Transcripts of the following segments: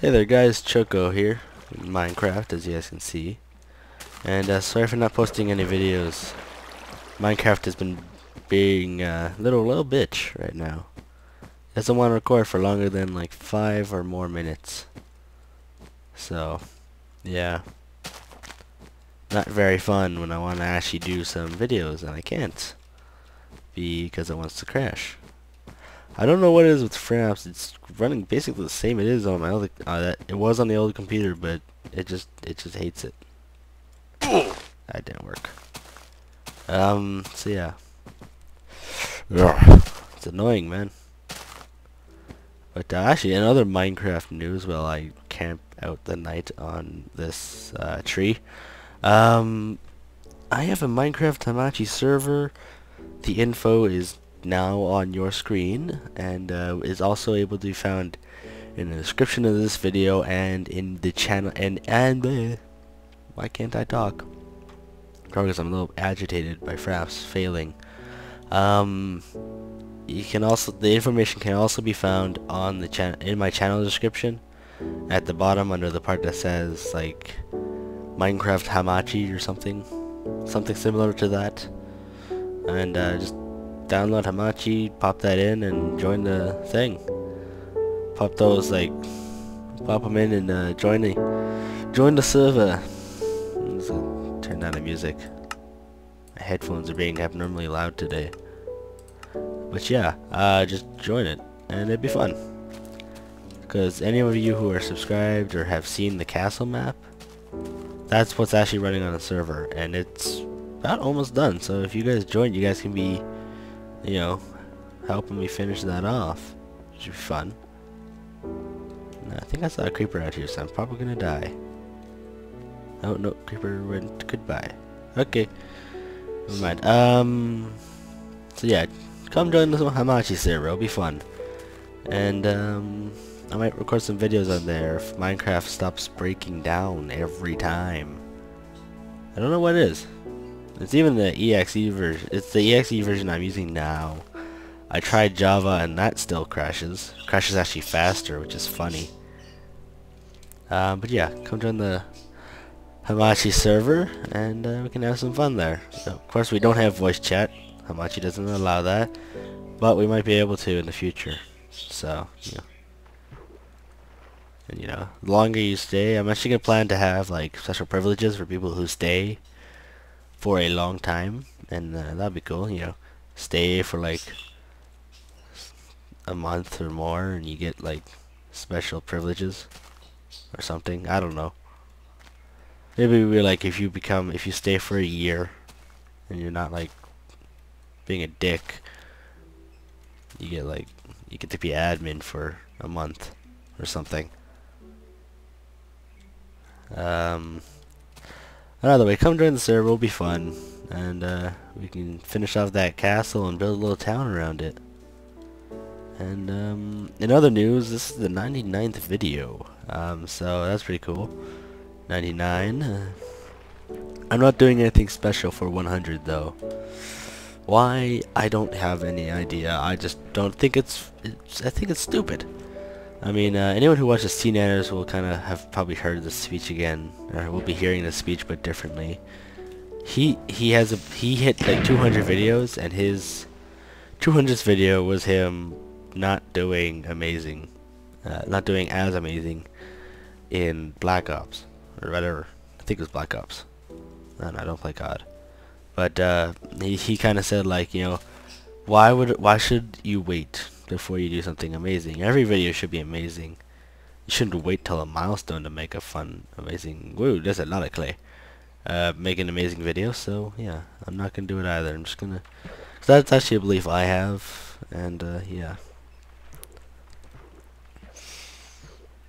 Hey there guys, Choco here, in Minecraft as you guys can see. And uh, sorry for not posting any videos. Minecraft has been being a little little bitch right now. It Doesn't want to record for longer than like five or more minutes. So, yeah. Not very fun when I want to actually do some videos and I can't. Because it wants to crash. I don't know what it is with Fraps. It's running basically the same it is on my other. Uh, it was on the old computer, but it just it just hates it. that didn't work. Um. So yeah. It's annoying, man. But uh, actually, in other Minecraft news, while I camp out the night on this uh, tree, um, I have a Minecraft Hamachi server. The info is now on your screen and uh, is also able to be found in the description of this video and in the channel and and uh, why can't I talk? Probably because I'm a little agitated by Fraps failing. Um you can also the information can also be found on the channel in my channel description. At the bottom under the part that says like Minecraft Hamachi or something something similar to that. And uh, just download Hamachi, pop that in, and join the thing. Pop those like, pop them in and uh, join the join the server. turn down the music. My headphones are being abnormally loud today. But yeah, uh, just join it, and it'd be fun. Because any of you who are subscribed or have seen the castle map, that's what's actually running on the server, and it's about almost done. So if you guys join, you guys can be you know, helping me finish that off. Should be fun. I think I saw a creeper out here, so I'm probably gonna die. Oh no, creeper went goodbye. Okay. Never mind. Um so yeah, come join the Hamachi server, it'll be fun. And um I might record some videos on there if Minecraft stops breaking down every time. I don't know what it is. It's even the exe version. It's the exe version I'm using now. I tried Java and that still crashes. Crashes actually faster, which is funny. Uh, but yeah, come join the Hamachi server and uh, we can have some fun there. Of course, we don't have voice chat. Hamachi doesn't allow that, but we might be able to in the future. So, know. And you know, the longer you stay, I'm actually gonna plan to have like special privileges for people who stay for a long time, and uh, that'd be cool. You know, stay for like a month or more, and you get like special privileges or something. I don't know. Maybe we're like if you become if you stay for a year, and you're not like being a dick, you get like you get to be admin for a month or something. Um, Another way, come join the server, it'll be fun. And uh, we can finish off that castle and build a little town around it. And um, in other news, this is the 99th video. Um, so that's pretty cool. 99. Uh, I'm not doing anything special for 100 though. Why? I don't have any idea. I just don't think it's, it's I think it's stupid. I mean, uh, anyone who watches SeaNanners will kind of have probably heard this speech again, or will be hearing this speech but differently. He he has a he hit like 200 videos, and his 200th video was him not doing amazing, uh, not doing as amazing in Black Ops or whatever. I think it was Black Ops. And I don't play COD, but uh, he he kind of said like you know, why would why should you wait before you do something amazing. Every video should be amazing. You shouldn't wait till a milestone to make a fun, amazing... Woo, there's a lot of clay. Uh, make an amazing video, so yeah, I'm not gonna do it either. I'm just gonna... Cause that's actually a belief I have, and uh, yeah.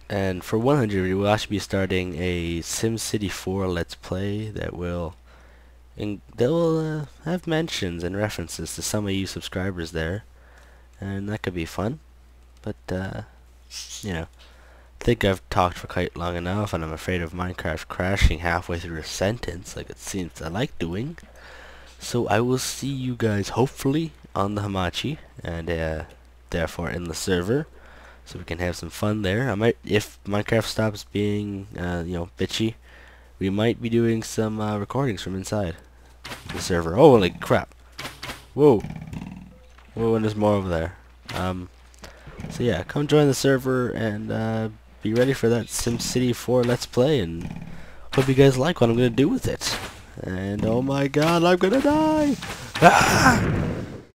And for 100, we'll actually be starting a SimCity 4 Let's Play that will... And they will uh, have mentions and references to some of you subscribers there and that could be fun. But, uh, you know, I think I've talked for quite long enough, and I'm afraid of Minecraft crashing halfway through a sentence, like it seems I like doing. So I will see you guys, hopefully, on the Hamachi, and uh, therefore in the server. so we can have some fun there. I might, if Minecraft stops being, uh, you know, bitchy, we might be doing some uh, recordings from inside the server. Holy crap! Whoa, whoa, and there's more over there. Um, so yeah, come join the server and uh, be ready for that SimCity 4 Let's Play, and hope you guys like what I'm gonna do with it. And oh my God, I'm gonna die! Ah!